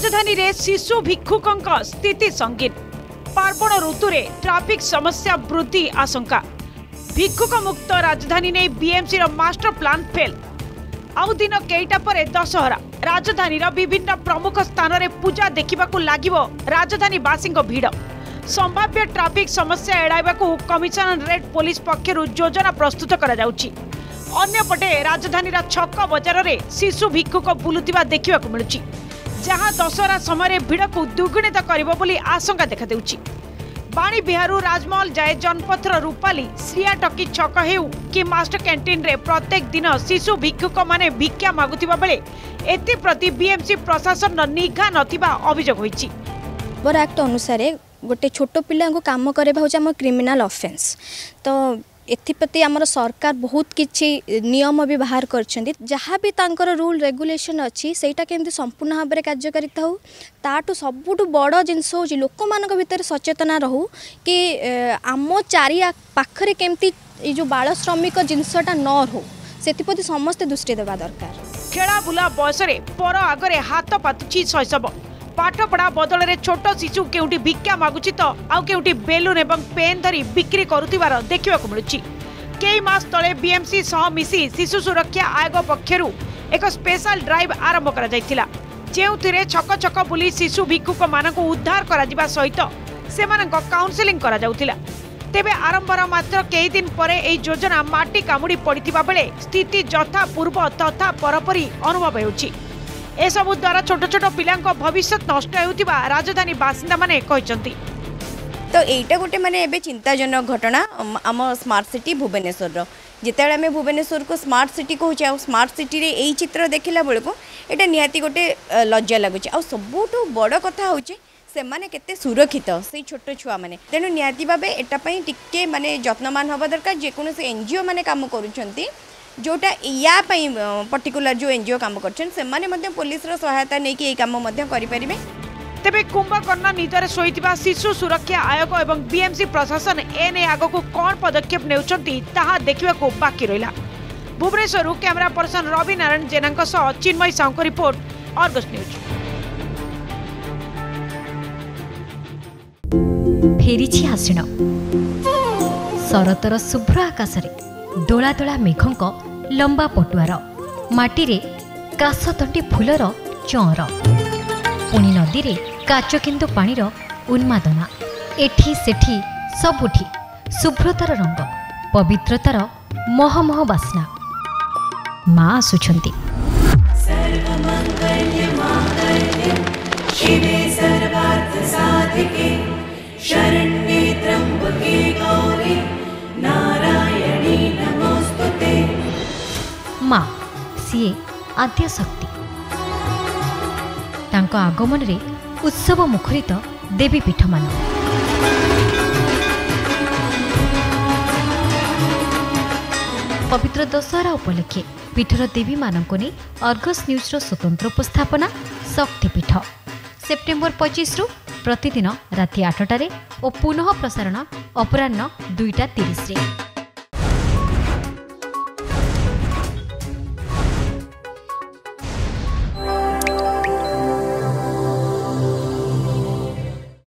ରାଜଧାନୀରେ ଶିଶୁ ଭିକ୍ଷୁକଙ୍କ ସ୍ଥିତି ସଙ୍ଗୀନ ପାର୍ବଣ ଋତୁରେ ଟ୍ରାଫିକ୍ ସମସ୍ୟା ବୃଦ୍ଧି ଆଶଙ୍କା ଭିକ୍ଷୁକ ମୁକ୍ତ ରାଜଧାନୀ ନେଇ ବିଏମ୍ସିର ମାଷ୍ଟର ପ୍ଲାନ୍ ଫେଲ୍ ଆଉ ଦିନ କେଇଟା ପରେ ଦଶହରା ରାଜଧାନୀର ବିଭିନ୍ନ ପ୍ରମୁଖ ସ୍ଥାନରେ ପୂଜା ଦେଖିବାକୁ ଲାଗିବ ରାଜଧାନୀବାସୀଙ୍କ ଭିଡ଼ ସମ୍ଭାବ୍ୟ ଟ୍ରାଫିକ୍ ସମସ୍ୟା ଏଡ଼ାଇବାକୁ କମିଶନରେଟ୍ ପୋଲିସ ପକ୍ଷରୁ ଯୋଜନା ପ୍ରସ୍ତୁତ କରାଯାଉଛି ଅନ୍ୟପଟେ ରାଜଧାନୀର ଛକ ବଜାରରେ ଶିଶୁ ଭିକ୍ଷୁକ ବୁଲୁଥିବା ଦେଖିବାକୁ ମିଳୁଛି ଯାହା ଦଶହରା ସମୟରେ ଭିଡ଼କୁ ଦ୍ୱିଗୁଣିତ କରିବ ବୋଲି ଆଶଙ୍କା ଦେଖାଦେଉଛି ବାଣୀବିହାରରୁ ରାଜମହଲ ଯାଏ ଜନପଥର ରୂପାଲି ଶ୍ରିୟା ଟକି ଛକ ହେଉ କି ମାଷ୍ଟର କ୍ୟାଣ୍ଟିନ୍ରେ ପ୍ରତ୍ୟେକ ଦିନ ଶିଶୁ ଭିକ୍ଷୁକମାନେ ଭିକ୍ଷା ମାଗୁଥିବା ବେଳେ ଏଥିପ୍ରତି ବିଏମ୍ସି ପ୍ରଶାସନର ନିଘା ନଥିବା ଅଭିଯୋଗ ହୋଇଛି ଲେବର ଆକ୍ଟ ଅନୁସାରେ ଗୋଟେ ଛୋଟ ପିଲାଙ୍କୁ କାମ କରିବା ହେଉଛି ଆମ କ୍ରିମିନାଲ ଅଫେନ୍ସ ତ ଏଥିପ୍ରତି ଆମର ସରକାର ବହୁତ କିଛି ନିୟମ ବି ବାହାର କରିଛନ୍ତି। ଯାହା ବି ତାଙ୍କର ରୁଲ୍ ରେଗୁଲେସନ୍ ଅଛି ସେଇଟା କେମିତି ସମ୍ପୂର୍ଣ୍ଣ ଭାବରେ କାର୍ଯ୍ୟକାରିତା ହେଉ ତାଠୁ ସବୁଠୁ ବଡ଼ ଜିନିଷ ହେଉଛି ଲୋକମାନଙ୍କ ଭିତରେ ସଚେତନା ରହୁ କି ଆମ ଚାରି ପାଖରେ କେମିତି ଏଇ ଯେଉଁ ବାଳ ଶ୍ରମିକ ଜିନିଷଟା ନ ରହୁ ସେଥିପ୍ରତି ସମସ୍ତେ ଦୃଷ୍ଟି ଦେବା ଦରକାର। ଖେଳାବୁଲା ବୟସରେ ପର ଆଗରେ ହାତ ପାତୁଛି ଶୈଶବ। ପାଠପଢ଼ା ବଦଳରେ ଛୋଟ ଶିଶୁ କେଉଁଠି ଭିକ୍ଷା ମାଗୁଛି ତ ଆଉ କେଉଁଠି ବେଲୁନ ଏବଂ ପେନ୍ ଧରି ବିକ୍ରି କରୁଥିବାର ଦେଖିବାକୁ ମିଳୁଛି କେଇ ମାସ ତଳେ ବିଏମ୍ସି ସହ ମିଶି ଶିଶୁ ସୁରକ୍ଷା ଆୟୋଗ ପକ୍ଷରୁ ଏକ ସ୍ପେଶାଲ ଡ୍ରାଇଭ୍ ଆରମ୍ଭ କରାଯାଇଥିଲା ଯେଉଁଥିରେ ଛକ ଛକ ବୁଲି ଶିଶୁ ଭିକ୍ଷୁକମାନଙ୍କୁ ଉଦ୍ଧାର କରାଯିବା ସହିତ ସେମାନଙ୍କ କାଉନସେଲିଂ କରାଯାଉଥିଲା ତେବେ ଆରମ୍ଭର ମାତ୍ର କେଇ ଦିନ ପରେ ଏହି ଯୋଜନା ମାଟି କାମୁଡ଼ି ପଡ଼ିଥିବା ବେଳେ ସ୍ଥିତି ଯଥା ପୂର୍ବ ତଥା ପରପରି ଅନୁଭବ ହେଉଛି ଏସବୁ ଦ୍ୱାରା ଛୋଟ ଛୋଟ ପିଲାଙ୍କ ଭବିଷ୍ୟତ ନଷ୍ଟ ହେଉଥିବା ରାଜଧାନୀ ବାସିନ୍ଦାମାନେ କହିଛନ୍ତି। ତ ଏଇଟା ଗୋଟେ ମାନେ ଏବେ ଚିନ୍ତାଜନକ ଘଟଣା ଆମ- ଆମ ସ୍ମାର୍ଟ ସିଟି ଭୁବନେଶ୍ୱରର। ଯେତେବେଳେ ଆମେ ଭୁବନେଶ୍ୱରକୁ ସ୍ମାର୍ଟ ସିଟି କହୁଛେ ଆଉ ସ୍ମାର୍ଟ ସିଟିରେ ଏଇ ଚିତ୍ର ଦେଖିଲା ବେଳକୁ ଏଇଟା ନିହାତି ଗୋଟେ ଅ, ଲଜ୍ଜା ଲାଗୁଛି। ଆଉ ସବୁଠୁ ବଡ଼ କଥା ହେଉଛି ସେମାନେ କେତେ ସୁରକ୍ଷିତ ସେଇ ଛୋଟ ଛୁଆମାନେ। ତେଣୁ ନିହାତି ଭାବେ ଏଟା ପାଇଁ ଟିକେ ମାନେ ଯତ୍ନବାନ ହେବା ଦରକାର ଯେକୌଣସି ଏନ୍ ଜି ଓ ମାନେ କାମ କରୁଛନ୍ତି ଯେଉଁଟା ୟା ପାଇଁ ପର୍ଟିକୁଲାର ଯେଉଁ ଏନ୍ ଜି ଓ କାମ କରୁଛନ୍ତି ସେମାନେ ମଧ୍ୟ ପୋଲିସର ସହାୟତା ନେଇକି ଏଇ କାମ ମଧ୍ୟ କରିପାରିବେ ତେବେ କୁମ୍ଭକର୍ଣ୍ଣ ନିଦରେ ଶୋଇଥିବା ଶିଶୁ ସୁରକ୍ଷା ଆୟୋଗ ଏବଂ ବିଏମ୍ସି ପ୍ରଶାସନ ଏନେଇ ଆଗକୁ କ'ଣ ପଦକ୍ଷେପ ନେଉଛନ୍ତି ତାହା ଦେଖିବାକୁ ବାକି ରହିଲା ଭୁବନେଶ୍ୱରରୁ କ୍ୟାମେରା ପର୍ସନ ରବି ନାରାୟଣ ଜେନାଙ୍କ ସହ ଚିନ୍ମୟ ସାହୁଙ୍କ ରିପୋର୍ଟ ଅର୍ଗସ୍ ନ୍ୟୁଜ୍ ଫେରିଛି ଆଷାଢ଼ ଶରତର ଶୁଭ୍ର ଆକାଶରେ ଦୋଳା ଦୋଳା ମେଘଙ୍କ ଲମ୍ବା ପଟୁଆର ମାଟିରେ କାଶତଣ୍ଟି ଫୁଲର ଚଅଁର। ପୁଣି ନଦୀରେ କାଚକିନ୍ଦୁ ପାଣିର ଉନ୍ମାଦନା। ଏଠି ସେଠି ସବୁଠି ଶୁଭ୍ରତାର ରଙ୍ଗ ପବିତ୍ରତାର ମହମହ ବାସ୍ନା। ମା ଆସୁଛନ୍ତି। ସିଏ ଆଦ୍ୟ ଶକ୍ତି। ତାଙ୍କ ଆଗମନରେ ଉତ୍ସବ ମୁଖରିତ ଦେବୀପୀଠମାନ ପବିତ୍ର ଦଶହରା ଉପଲକ୍ଷେ ପୀଠର ଦେବୀମାନଙ୍କୁ ନେଇ ଅର୍ଗସ୍ ନ୍ୟୁଜ୍ର ସ୍ୱତନ୍ତ୍ର ଉପସ୍ଥାପନା ଶକ୍ତିପୀଠ। ସେପ୍ଟେମ୍ବର ପଚିଶରୁ ପ୍ରତିଦିନ ରାତି ଆଠଟାରେ ଓ ପୁନଃ ପ୍ରସାରଣ ଅପରାହ୍ନ ଦୁଇଟା ତିରିଶରେ।